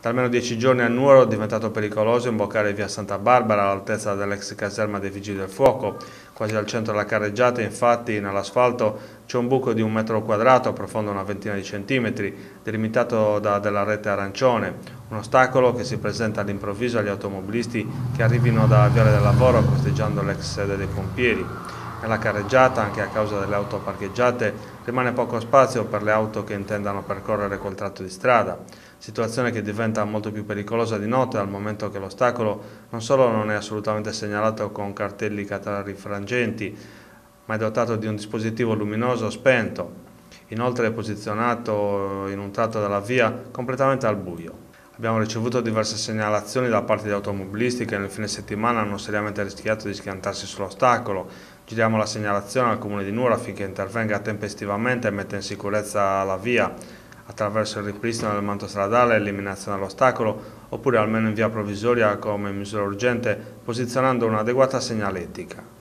Da almeno dieci giorni a Nuoro è diventato pericoloso imboccare via Santa Barbara all'altezza dell'ex caserma dei Vigili del Fuoco. Quasi al centro della carreggiata, infatti, nell'asfalto c'è un buco di un metro quadrato, profondo una ventina di centimetri, delimitato da della rete arancione. Un ostacolo che si presenta all'improvviso agli automobilisti che arrivino da Viale del Lavoro costeggiando l'ex sede dei pompieri. Nella carreggiata, anche a causa delle auto parcheggiate, rimane poco spazio per le auto che intendano percorrere quel tratto di strada, situazione che diventa molto più pericolosa di notte dal momento che l'ostacolo non solo non è assolutamente segnalato con cartelli catarifrangenti, ma è dotato di un dispositivo luminoso spento, inoltre è posizionato in un tratto della via completamente al buio. Abbiamo ricevuto diverse segnalazioni da parte di automobilisti che nel fine settimana hanno seriamente rischiato di schiantarsi sull'ostacolo. Giriamo la segnalazione al Comune di Nuoro affinché intervenga tempestivamente e metta in sicurezza la via attraverso il ripristino del manto stradale e l'eliminazione dell'ostacolo oppure almeno in via provvisoria come misura urgente posizionando un'adeguata segnaletica.